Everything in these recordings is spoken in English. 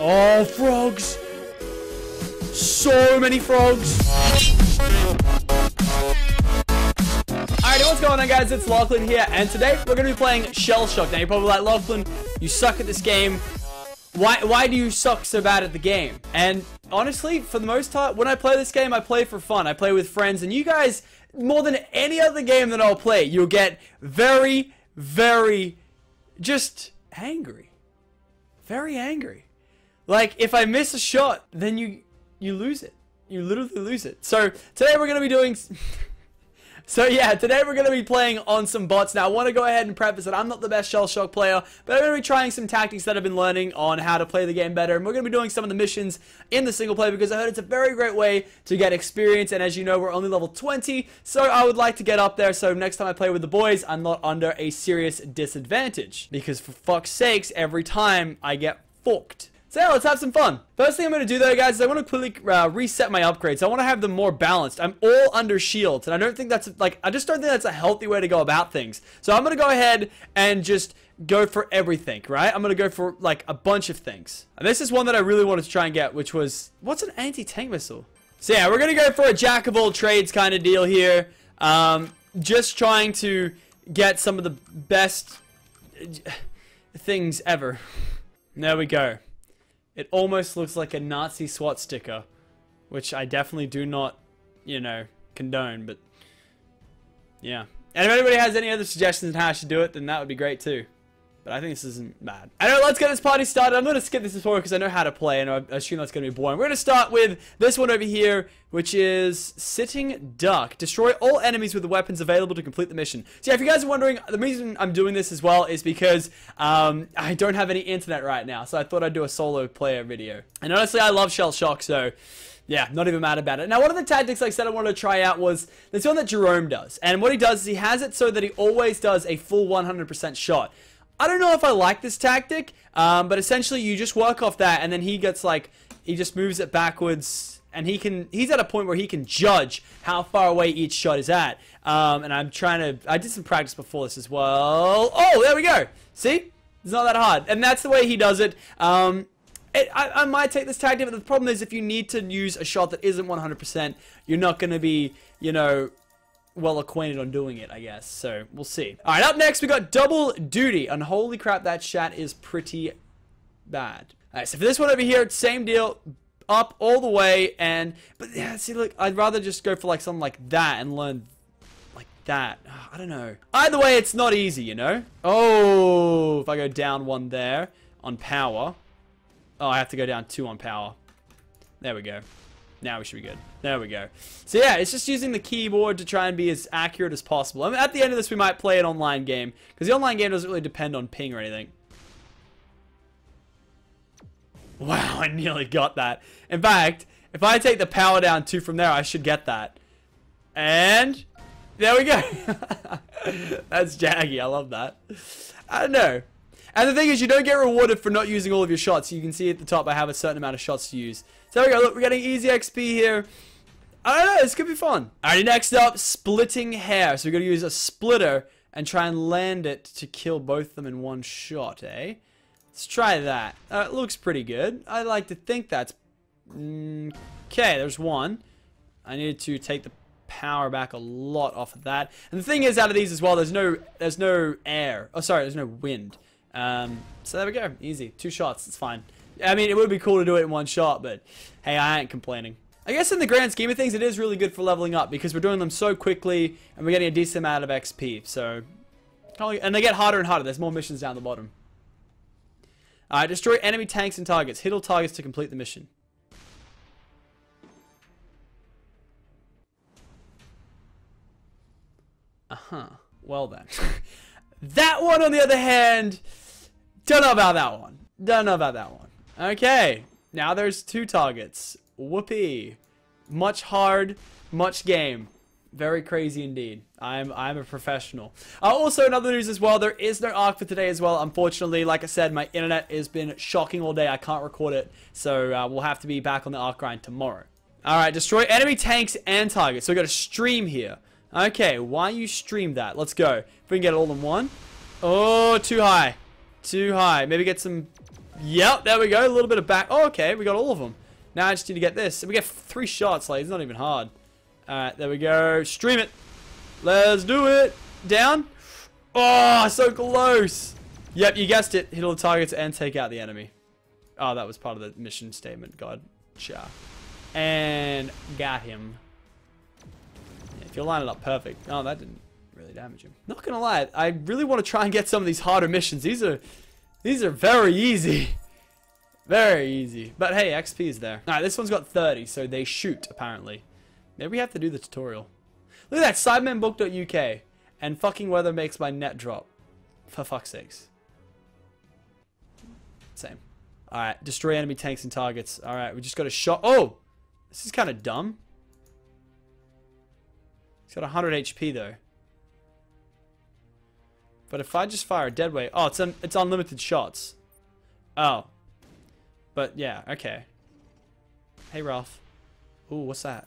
Oh, frogs. So many frogs. Alright, what's going on guys? It's Lachlan here, and today we're going to be playing Shell Shock. Now, you're probably like, Lachlan, you suck at this game. Why, why do you suck so bad at the game? And honestly, for the most part, when I play this game, I play for fun. I play with friends, and you guys, more than any other game that I'll play, you'll get very, very, just angry. Very angry. Like, if I miss a shot, then you, you lose it. You literally lose it. So, today we're going to be doing... So yeah, today we're going to be playing on some bots. Now I want to go ahead and preface that I'm not the best Shell Shock player, but I'm going to be trying some tactics that I've been learning on how to play the game better. And we're going to be doing some of the missions in the single player because I heard it's a very great way to get experience. And as you know, we're only level 20, so I would like to get up there. So next time I play with the boys, I'm not under a serious disadvantage. Because for fuck's sakes, every time I get fucked. So yeah, let's have some fun. First thing I'm going to do though, guys, is I want to quickly uh, reset my upgrades. I want to have them more balanced. I'm all under shields, and I don't think that's, like, I just don't think that's a healthy way to go about things. So I'm going to go ahead and just go for everything, right? I'm going to go for, like, a bunch of things. And this is one that I really wanted to try and get, which was, what's an anti-tank missile? So yeah, we're going to go for a jack of all trades kind of deal here. Um, just trying to get some of the best things ever. There we go. It almost looks like a Nazi swastika, which I definitely do not, you know, condone, but yeah. And if anybody has any other suggestions on how I should do it, then that would be great too. But I think this isn't bad. Alright, let's get this party started. I'm going to skip this tutorial because I know how to play and I assume that's going to be boring. We're going to start with this one over here, which is Sitting Duck. Destroy all enemies with the weapons available to complete the mission. So yeah, if you guys are wondering, the reason I'm doing this as well is because um, I don't have any internet right now. So I thought I'd do a solo player video. And honestly, I love Shell Shock, so... Yeah, not even mad about it. Now, one of the tactics like I said I wanted to try out was this one that Jerome does. And what he does is he has it so that he always does a full 100% shot. I don't know if I like this tactic, um, but essentially you just work off that, and then he gets like he just moves it backwards, and he can he's at a point where he can judge how far away each shot is at. Um, and I'm trying to I did some practice before this as well. Oh, there we go. See, it's not that hard, and that's the way he does it. Um, it, I, I, might take this tactic, but the problem is if you need to use a shot that isn't 100%, you're not going to be, you know, well acquainted on doing it, I guess. So, we'll see. Alright, up next, we got Double Duty. And holy crap, that chat is pretty bad. Alright, so for this one over here, same deal. Up all the way, and... But, yeah, see, look, I'd rather just go for, like, something like that and learn like that. Ah, I don't know. Either way, it's not easy, you know? Oh, if I go down one there on power. Oh, I have to go down two on power. There we go. Now we should be good. There we go. So yeah, it's just using the keyboard to try and be as accurate as possible. I mean, at the end of this, we might play an online game. Because the online game doesn't really depend on ping or anything. Wow, I nearly got that. In fact, if I take the power down two from there, I should get that. And there we go. That's jaggy. I love that. I don't know. And the thing is, you don't get rewarded for not using all of your shots. You can see at the top I have a certain amount of shots to use. So there we go. Look, we're getting easy XP here. I don't know. This could be fun. Alrighty, next up, splitting hair. So we're going to use a splitter and try and land it to kill both of them in one shot, eh? Let's try that. Uh, it looks pretty good. I like to think that's... Mm, okay, there's one. I needed to take the power back a lot off of that. And the thing is, out of these as well, there's no there's no air. Oh, sorry, there's no wind. Um, so there we go. Easy. Two shots. It's fine. I mean, it would be cool to do it in one shot, but hey, I ain't complaining. I guess in the grand scheme of things, it is really good for leveling up because we're doing them so quickly and we're getting a decent amount of XP. So, and they get harder and harder. There's more missions down the bottom. Alright, destroy enemy tanks and targets. Hit all targets to complete the mission. Uh-huh. Well then. that one, on the other hand, don't know about that one. Don't know about that one. Okay. Now there's two targets. Whoopee. Much hard, much game. Very crazy indeed. I'm I'm a professional. Uh, also, another news as well, there is no arc for today as well. Unfortunately, like I said, my internet has been shocking all day. I can't record it, so uh, we'll have to be back on the arc grind tomorrow. All right, destroy enemy tanks and targets. So we got a stream here. Okay, why you stream that? Let's go. If we can get it all in one. Oh, too high. Too high. Maybe get some Yep, there we go. A little bit of back. Oh, okay, we got all of them. Now I just need to get this. We get three shots, like, it's not even hard. Alright, there we go. Stream it. Let's do it. Down. Oh, so close. Yep, you guessed it. Hit all the targets and take out the enemy. Oh, that was part of the mission statement. Gotcha. And got him. If you line it up perfect. Oh, that didn't really damage him. Not gonna lie, I really want to try and get some of these harder missions. These are, these are very easy. Very easy. But hey, XP is there. Alright, this one's got 30, so they shoot, apparently. Maybe we have to do the tutorial. Look at that, sidemanbook.uk. And fucking weather makes my net drop. For fuck's sakes. Same. Alright, destroy enemy tanks and targets. Alright, we just got a shot. Oh! This is kind of dumb. He's got 100 HP though. But if I just fire a dead weight... Oh, it's, un it's unlimited shots. Oh. But yeah, okay. Hey, Ralph. Ooh, what's that?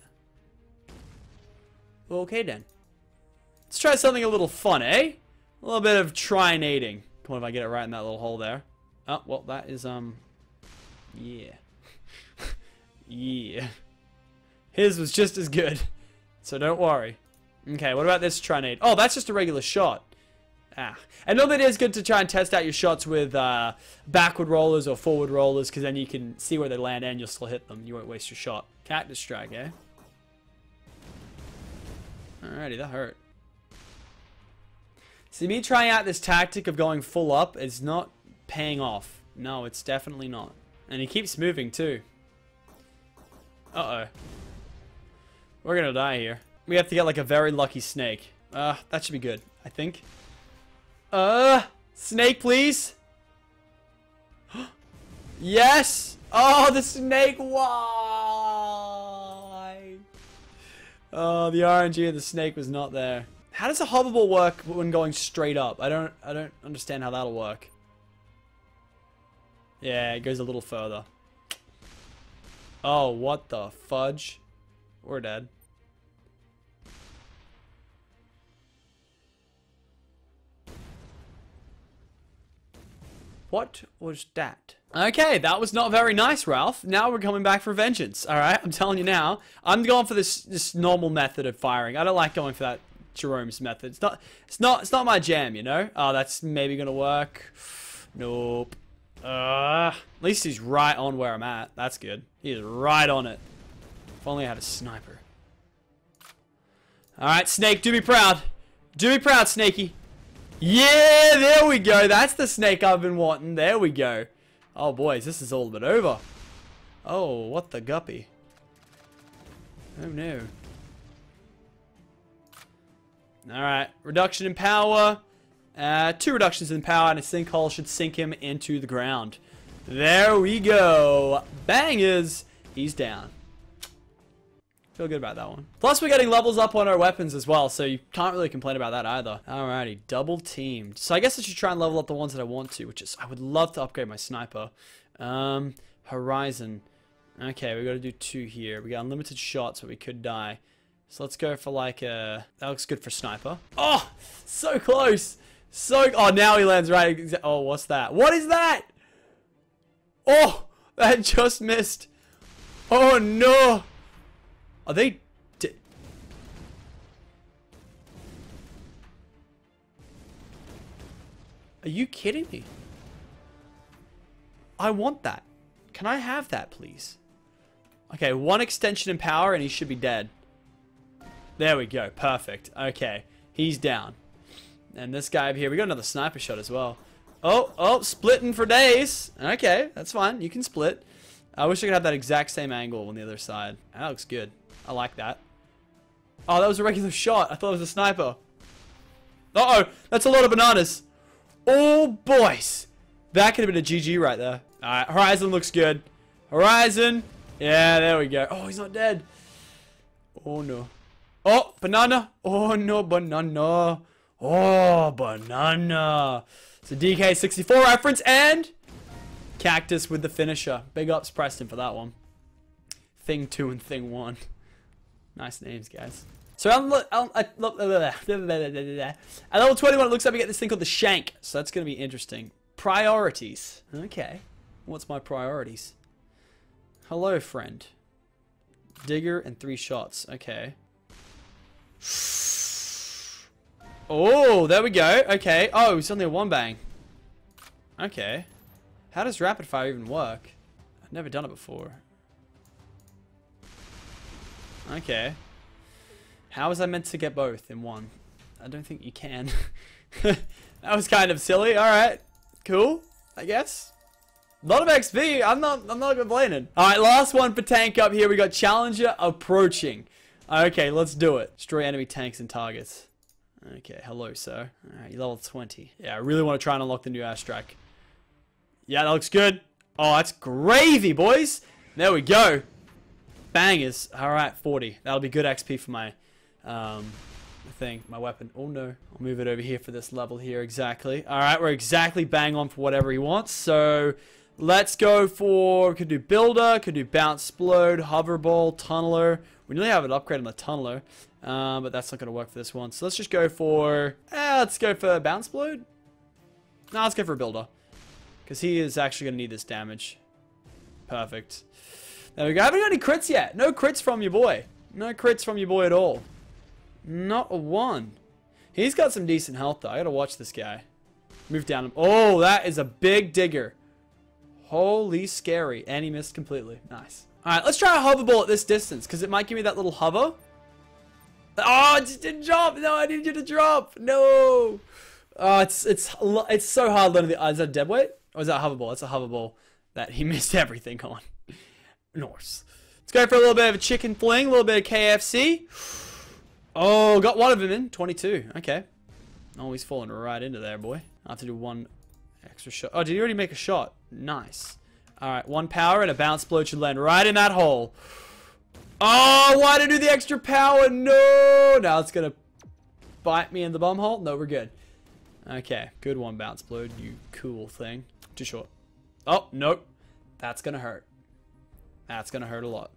Well, Okay then. Let's try something a little fun, eh? A little bit of trinading. Come on, if I get it right in that little hole there. Oh, well, that is, um... Yeah. yeah. His was just as good. So don't worry. Okay, what about this trinade? Oh, that's just a regular shot. Ah. I know that it is good to try and test out your shots with uh, backward rollers or forward rollers because then you can see where they land and you'll still hit them. You won't waste your shot. Cactus strike, eh? Alrighty, that hurt. See, me trying out this tactic of going full up is not paying off. No, it's definitely not. And he keeps moving too. Uh-oh. We're gonna die here. We have to get like a very lucky snake. Uh, that should be good, I think. Uh, snake, please. yes. Oh, the snake. Why? Oh, the RNG of the snake was not there. How does a hoverball work when going straight up? I don't. I don't understand how that'll work. Yeah, it goes a little further. Oh, what the fudge? We're dead. What was that? Okay, that was not very nice, Ralph. Now we're coming back for vengeance. All right, I'm telling you now. I'm going for this this normal method of firing. I don't like going for that Jerome's method. It's not it's not it's not my jam, you know. Oh, that's maybe gonna work. Nope. Uh, at least he's right on where I'm at. That's good. He is right on it. If only I had a sniper. All right, Snake, do me proud. Do me proud, Snakey. Yeah, there we go. That's the snake I've been wanting. There we go. Oh, boys, this is all but over. Oh, what the guppy. Oh, no. Alright, reduction in power. Uh, two reductions in power, and a sinkhole should sink him into the ground. There we go. Bangers. He's down. Feel good about that one. Plus, we're getting levels up on our weapons as well, so you can't really complain about that either. Alrighty, double teamed. So I guess I should try and level up the ones that I want to, which is, I would love to upgrade my sniper. Um, Horizon. Okay, we got to do two here. We got unlimited shots, but we could die. So let's go for like a... That looks good for sniper. Oh, so close. So... Oh, now he lands right. Oh, what's that? What is that? Oh, that just missed. Oh, no. Are they... Are you kidding me? I want that. Can I have that, please? Okay, one extension in power and he should be dead. There we go. Perfect. Okay. He's down. And this guy over here, we got another sniper shot as well. Oh, oh, splitting for days. Okay, that's fine. You can split. I wish I could have that exact same angle on the other side. That looks good. I like that. Oh, that was a regular shot. I thought it was a sniper. Uh-oh. That's a lot of bananas. Oh, boys. That could have been a GG right there. Alright, Horizon looks good. Horizon. Yeah, there we go. Oh, he's not dead. Oh, no. Oh, banana. Oh, no, banana. Oh, banana. It's a DK64 reference and Cactus with the finisher. Big ups Preston for that one. Thing 2 and Thing 1. Nice names, guys. So I'm, I'm, I, at level 21, it looks like we get this thing called the Shank. So that's going to be interesting. Priorities. Okay. What's my priorities? Hello, friend. Digger and three shots. Okay. Oh, there we go. Okay. Oh, it's only a one bang. Okay. How does rapid fire even work? I've never done it before. Okay. How was I meant to get both in one? I don't think you can. that was kind of silly. Alright. Cool. I guess. A lot of XP. I'm not I'm not complaining. Alright, last one for tank up here. We got Challenger approaching. Okay, let's do it. Destroy enemy tanks and targets. Okay, hello, sir. Alright, you're level 20. Yeah, I really want to try and unlock the new airstrike. Yeah, that looks good. Oh, that's gravy, boys. There we go. Bangers. Alright, 40. That'll be good XP for my um, thing, my weapon. Oh no. I'll move it over here for this level here exactly. Alright, we're exactly bang on for whatever he wants. So, let's go for, could do Builder, could do Bounce Explode, Hoverball, Tunneler. We nearly have an upgrade on the Tunneler. Um, but that's not going to work for this one. So let's just go for... Eh, let's go for Bounce Explode. No, let's go for Builder. Because he is actually going to need this damage. Perfect. There we go. I haven't got any crits yet. No crits from your boy. No crits from your boy at all. Not a one. He's got some decent health, though. I got to watch this guy. Move down. Him. Oh, that is a big digger. Holy scary. And he missed completely. Nice. Alright, let's try a hover ball at this distance, because it might give me that little hover. Oh, it just didn't drop. No, I need you to drop. No. Oh, it's it's it's so hard learning the. Uh, is that dead weight? Or is that a hover ball? It's a hover ball that he missed everything on. Norse. Let's go for a little bit of a chicken fling, a little bit of KFC. Oh, got one of them in. 22. Okay. Oh, he's falling right into there, boy. I have to do one extra shot. Oh, did he already make a shot? Nice. Alright, one power and a bounce blow should land right in that hole. Oh, why did I do the extra power? No! Now it's going to bite me in the bum hole. No, we're good. Okay, good one, bounce blow, you cool thing. Too short. Oh, nope. That's going to hurt. That's going to hurt a lot.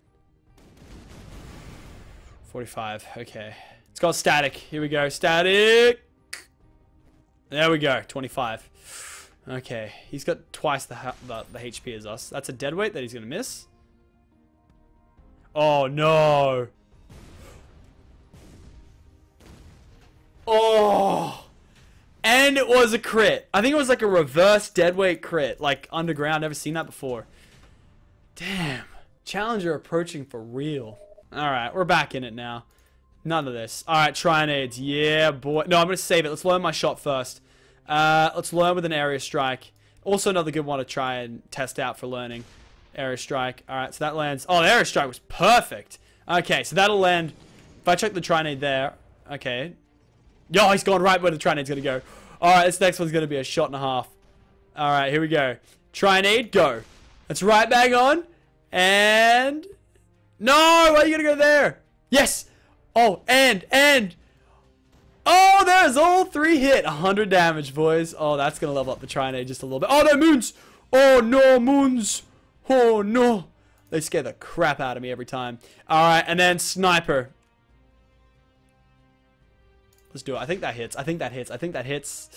45, okay. It's got static. Here we go. Static! There we go, 25. Okay, he's got twice the, the, the HP as us. That's a dead weight that he's going to miss. Oh, no. Oh. And it was a crit. I think it was like a reverse dead weight crit. Like underground. Never seen that before. Damn. Challenger approaching for real. Alright, we're back in it now. None of this. Alright, Trinades. Yeah, boy. No, I'm going to save it. Let's learn my shot first. Uh, let's learn with an area strike. Also another good one to try and test out for learning. Area strike. Alright, so that lands. Oh, the area strike was perfect. Okay, so that'll land. If I check the trinade there. Okay. Yo, he's gone right where the trinade's going to go. Alright, this next one's going to be a shot and a half. Alright, here we go. Trinade, go. That's right back on. And... No! Why are you to go there? Yes! Oh, and, and... Oh, there's all three hit. 100 damage, boys. Oh, that's to level up the Trinade just a little bit. Oh, no, moons! Oh, no, moons! Oh, no! They scare the crap out of me every time. Alright, and then Sniper. Let's do it. I think that hits. I think that hits. I think that hits.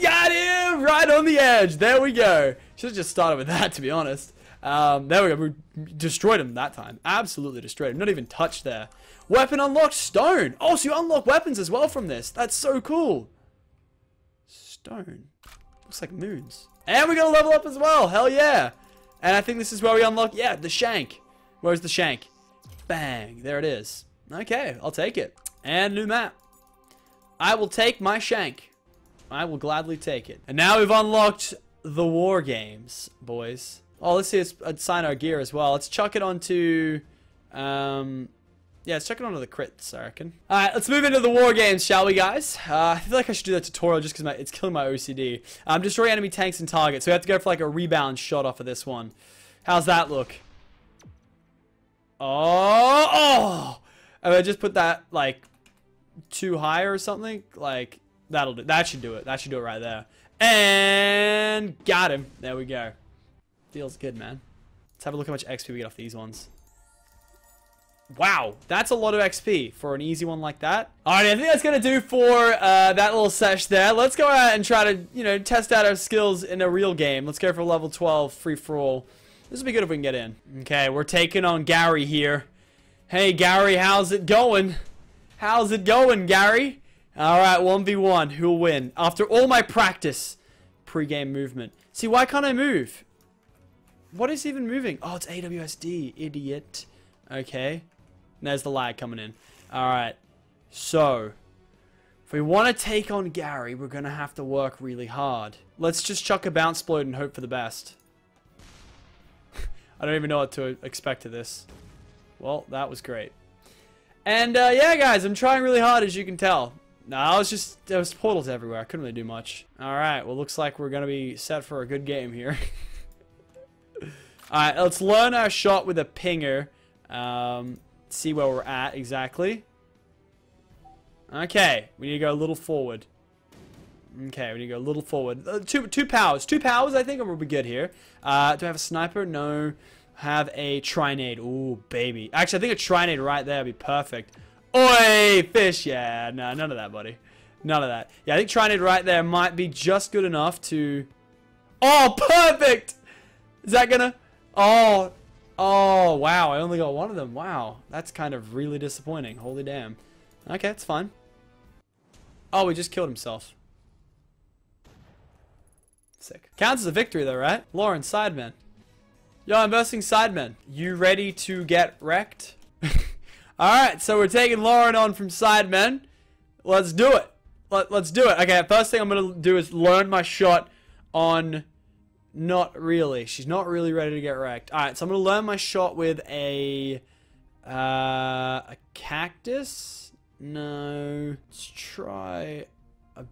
Got him! Right on the edge. There we go. Should have just started with that, to be honest. Um, there we go. We destroyed him that time. Absolutely destroyed him. Not even touched there. Weapon unlocked stone. Oh, so you unlock weapons as well from this. That's so cool. Stone. Looks like moons. And we're going to level up as well. Hell yeah. And I think this is where we unlock, yeah, the shank. Where's the shank? Bang. There it is. Okay, I'll take it. And new map. I will take my shank. I will gladly take it. And now we've unlocked the war games, boys. Oh, let's see, let's assign our gear as well. Let's chuck it onto, um, yeah, let's chuck it onto the crits, I reckon. Alright, let's move into the war games, shall we, guys? Uh, I feel like I should do that tutorial just because it's killing my OCD. Um, destroy enemy tanks and targets. So we have to go for like a rebound shot off of this one. How's that look? Oh, oh! And I just put that, like, too high or something. Like, that'll do. That should do it. That should do it right there. And got him. There we go. Feels good, man. Let's have a look how much XP we get off these ones. Wow, that's a lot of XP for an easy one like that. Alright, I think that's going to do for uh, that little sesh there. Let's go out and try to, you know, test out our skills in a real game. Let's go for level 12 free-for-all. This would be good if we can get in. Okay, we're taking on Gary here. Hey, Gary, how's it going? How's it going, Gary? Alright, 1v1. Who'll win? After all my practice. Pre-game movement. See, why can't I move? What is even moving? Oh, it's AWSD, idiot. Okay. There's the lag coming in. Alright. So, if we want to take on Gary, we're going to have to work really hard. Let's just chuck a bounce explode and hope for the best. I don't even know what to expect of this. Well, that was great. And, uh, yeah, guys, I'm trying really hard, as you can tell. No, I was just, there was portals everywhere. I couldn't really do much. Alright, well, looks like we're going to be set for a good game here. Alright, let's learn our shot with a pinger. Um, see where we're at exactly. Okay, we need to go a little forward. Okay, we need to go a little forward. Uh, two, two powers. Two powers, I think, and we'll be good here. Uh, do I have a sniper? No. Have a trinade. Ooh, baby. Actually, I think a trinade right there would be perfect. Oi, fish. Yeah, no, none of that, buddy. None of that. Yeah, I think trinade right there might be just good enough to... Oh, perfect! Is that gonna... Oh, oh, wow. I only got one of them. Wow. That's kind of really disappointing. Holy damn. Okay, it's fine. Oh, he just killed himself. Sick. Counts as a victory though, right? Lauren, Sidemen. Yo, I'm versing Sidemen. You ready to get wrecked? Alright, so we're taking Lauren on from Sidemen. Let's do it. Let, let's do it. Okay, first thing I'm going to do is learn my shot on not really. She's not really ready to get wrecked. Alright, so I'm going to learn my shot with a... Uh, a cactus? No. Let's try a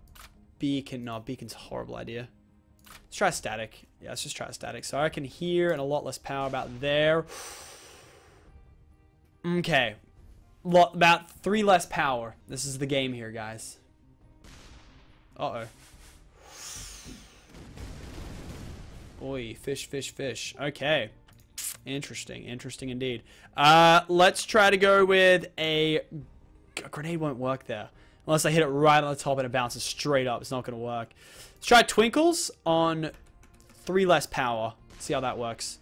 beacon. No, beacon's a horrible idea. Let's try static. Yeah, let's just try static. So I can hear and a lot less power about there. Okay. Lot, about three less power. This is the game here, guys. Uh-oh. Oi, fish, fish, fish. Okay. Interesting. Interesting indeed. Uh, let's try to go with a... a grenade won't work there. Unless I hit it right on the top and it bounces straight up. It's not going to work. Let's try Twinkles on three less power. See how that works.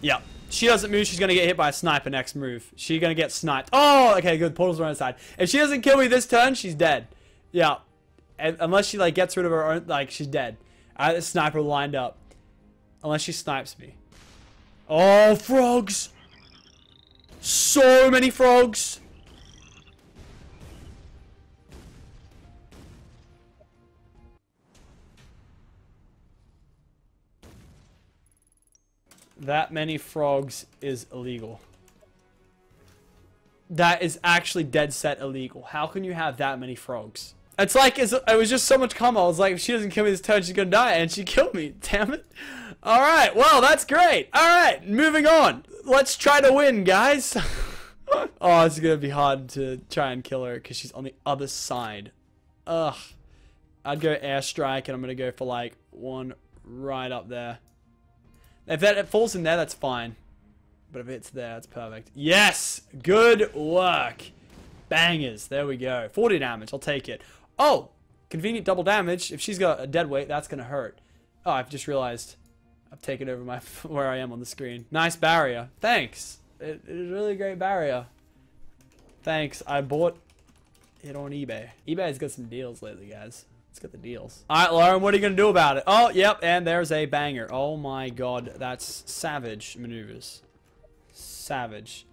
Yep. She doesn't move, she's going to get hit by a sniper next move. She's going to get sniped. Oh, okay, good. Portal's on her side. If she doesn't kill me this turn, she's dead. Yeah. And unless she, like, gets rid of her own, like, she's dead. I have a sniper lined up. Unless she snipes me. Oh, frogs! So many frogs! That many frogs is illegal. That is actually dead set illegal. How can you have that many frogs? It's like, it's, it was just so much combo. I was like, if she doesn't kill me this turn, she's gonna die. And she killed me. Damn it. Alright, well, that's great. Alright, moving on. Let's try to win, guys. oh, it's gonna be hard to try and kill her because she's on the other side. Ugh. I'd go airstrike and I'm gonna go for like one right up there. If that it falls in there, that's fine. But if it's there, that's perfect. Yes! Good work. Bangers. There we go. 40 damage. I'll take it. Oh! Convenient double damage. If she's got a dead weight, that's going to hurt. Oh, I've just realized I've taken over my where I am on the screen. Nice barrier. Thanks. It, it is a really great barrier. Thanks. I bought it on eBay. eBay's got some deals lately, guys. Let's get the deals. All right, Lauren, what are you going to do about it? Oh, yep, and there's a banger. Oh my god, that's savage maneuvers. Savage.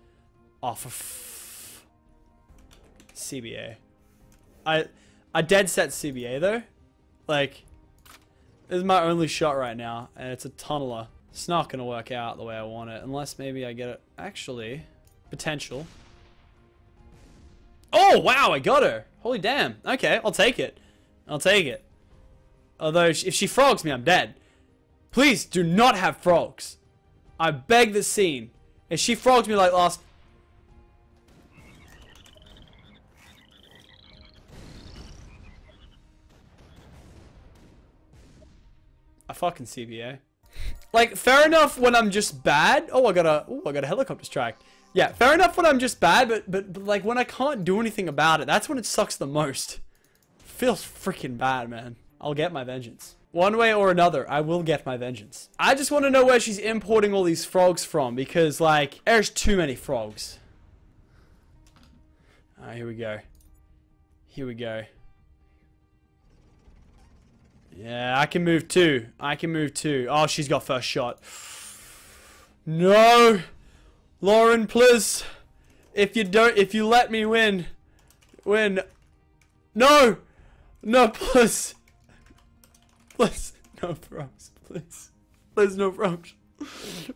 Off of CBA. I, a dead set CBA, though. Like, this is my only shot right now, and it's a tunneler. It's not going to work out the way I want it, unless maybe I get it. Actually, potential. Oh, wow, I got her. Holy damn. Okay, I'll take it. I'll take it. Although, if she frogs me, I'm dead. Please do not have frogs. I beg the scene. If she frogs me like last... A fucking CBA. like, fair enough when I'm just bad. Oh, I got a, oh, I got a helicopter strike. Yeah, fair enough when I'm just bad, but, but, but like when I can't do anything about it, that's when it sucks the most. Feels freaking bad, man. I'll get my vengeance. One way or another, I will get my vengeance. I just want to know where she's importing all these frogs from because, like, there's too many frogs. Alright, here we go. Here we go. Yeah, I can move too. I can move too. Oh, she's got first shot. No! Lauren, please. If you don't, if you let me win. Win. No! No, please. Please. No frogs, please. Please, no frogs.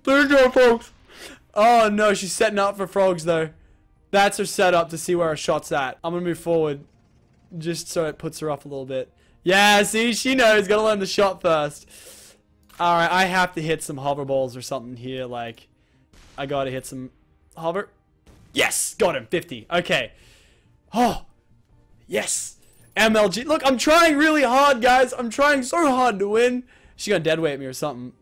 Please, no frogs. Oh, no, she's setting up for frogs, though. That's her setup to see where her shot's at. I'm gonna move forward. Just so it puts her off a little bit. Yeah, see, she knows. Gotta learn the shot first. Alright, I have to hit some hover balls or something here. Like, I gotta hit some hover. Yes! Got him. 50. Okay. Oh! Yes! MLG. Look, I'm trying really hard, guys. I'm trying so hard to win. She gonna deadweight me or something.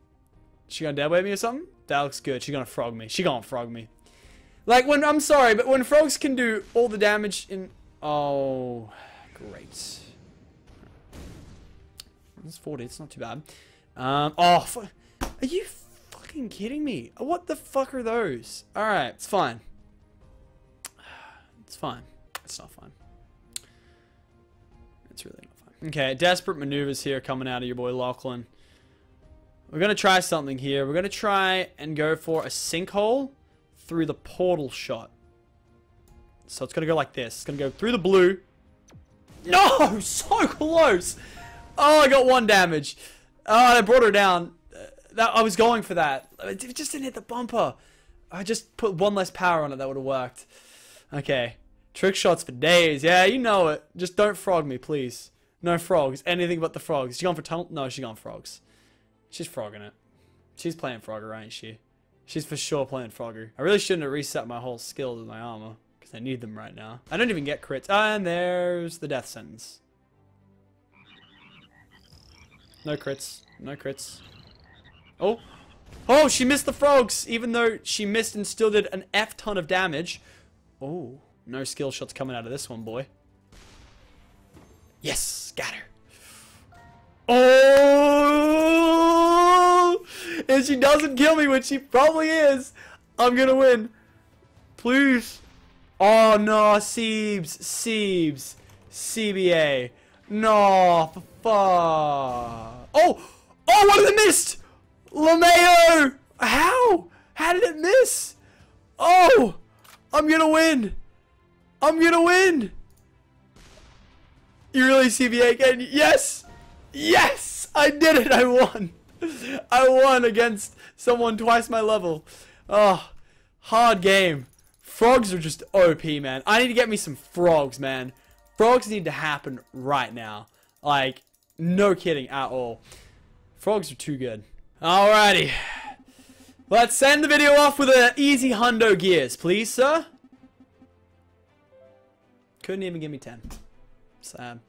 She gonna deadweight me or something? That looks good. She gonna frog me. She gonna frog me. Like, when, I'm sorry, but when frogs can do all the damage in... Oh, great. It's 40. It's not too bad. Um, oh, are you fucking kidding me? What the fuck are those? Alright, it's fine. It's fine. It's not fine. It's really not fine. Okay, desperate maneuvers here coming out of your boy Lachlan. We're going to try something here. We're going to try and go for a sinkhole through the portal shot. So it's going to go like this. It's going to go through the blue. No! So close! Oh, I got one damage. Oh, I brought her down. Uh, that I was going for that. It just didn't hit the bumper. I just put one less power on it. That would have worked. Okay. Trick shots for days. Yeah, you know it. Just don't frog me, please. No frogs. Anything but the frogs. She gone for tunnel? No, she gone frogs. She's frogging it. She's playing Frogger, ain't she? She's for sure playing Frogger. I really shouldn't have reset my whole skills with my armor. Because I need them right now. I don't even get crits. and there's the death sentence. No crits. No crits. Oh. Oh, she missed the frogs, even though she missed and still did an F ton of damage. Oh, no skill shots coming out of this one, boy. Yes, scatter. Oh! If she doesn't kill me, which she probably is, I'm gonna win. Please. Oh, no, Siebes. Siebes. CBA. No, fuck. Oh! Oh, what did it miss? LeMayo! How? How did it miss? Oh! I'm gonna win! I'm gonna win! You really CBA again? Yes! Yes! I did it! I won! I won against someone twice my level. Oh, hard game. Frogs are just OP, man. I need to get me some frogs, man. Frogs need to happen right now. Like, no kidding at all. Frogs are too good. Alrighty. Let's send the video off with an easy hundo gears, please, sir. Couldn't even give me 10. Sad.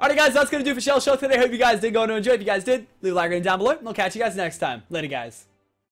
Alright guys, that's going to do for Shell Shock today. Hope you guys did go to enjoy. If you guys did, leave a like rating down below. And I'll catch you guys next time. Later guys.